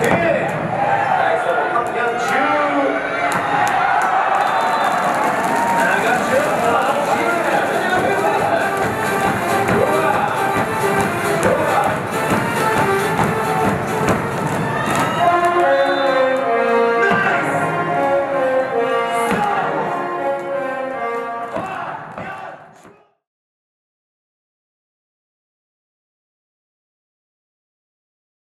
Yeah.